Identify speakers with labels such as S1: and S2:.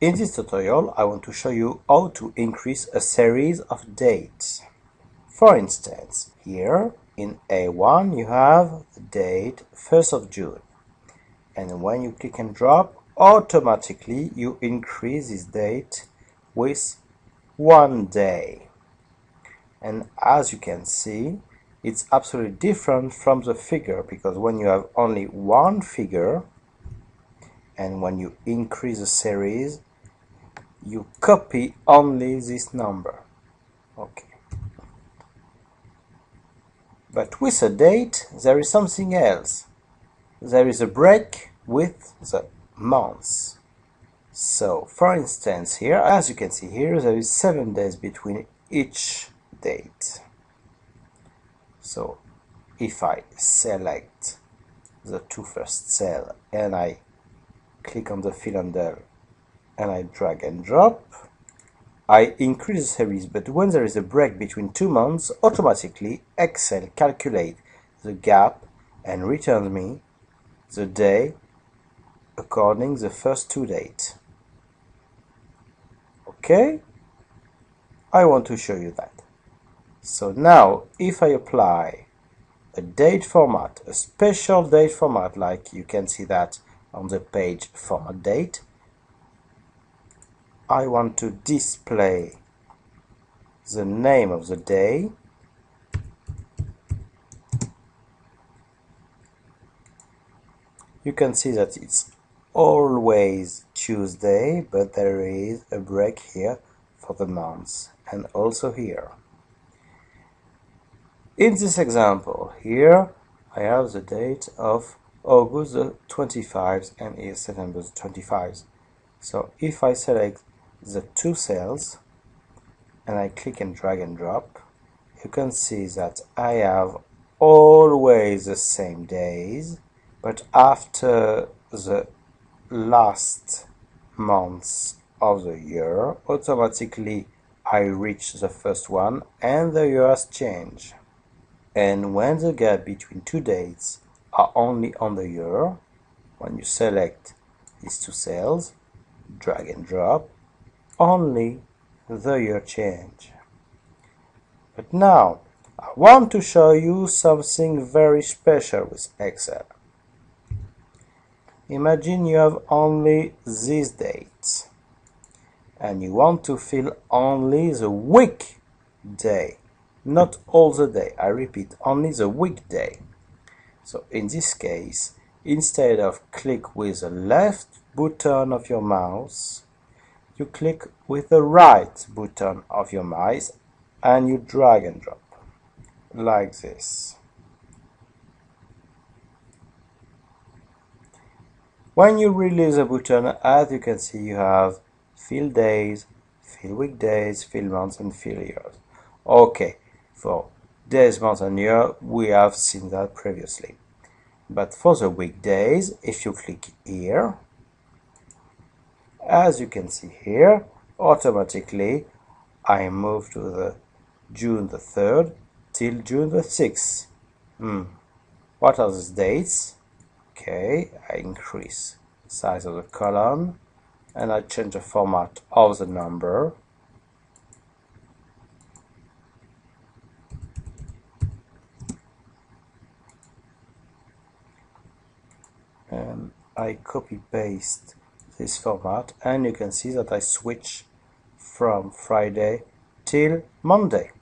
S1: In this tutorial, I want to show you how to increase a series of dates. For instance, here in A1 you have the date 1st of June. And when you click and drop, automatically you increase this date with one day. And as you can see, it's absolutely different from the figure because when you have only one figure and when you increase the series you copy only this number. Okay. But with a date there is something else. There is a break with the months. So for instance here as you can see here there is seven days between each date. So if I select the two first cell and I click on the cylinder and I drag and drop, I increase the series, but when there is a break between two months, automatically Excel calculates the gap and returns me the day according the first two dates. Okay? I want to show you that. So now, if I apply a date format, a special date format, like you can see that on the page format date, I want to display the name of the day. You can see that it's always Tuesday but there is a break here for the months and also here. In this example here I have the date of August the 25th and September the 25th so if I select the two cells and I click and drag and drop you can see that I have always the same days but after the last months of the year automatically I reach the first one and the years change. And when the gap between two dates are only on the year when you select these two cells drag and drop only the year change. But now, I want to show you something very special with Excel. Imagine you have only these dates and you want to fill only the week day, not all the day. I repeat, only the weekday. So in this case, instead of click with the left button of your mouse, you click with the right button of your mouse and you drag and drop like this. When you release the button, as you can see, you have fill days, fill weekdays, fill months, and fill years. Okay, for days, months, and year, we have seen that previously. But for the weekdays, if you click here, as you can see here automatically I move to the June the 3rd till June the 6th hmm. what are these dates? Okay I increase size of the column and I change the format of the number. And I copy paste this format and you can see that I switch from Friday till Monday.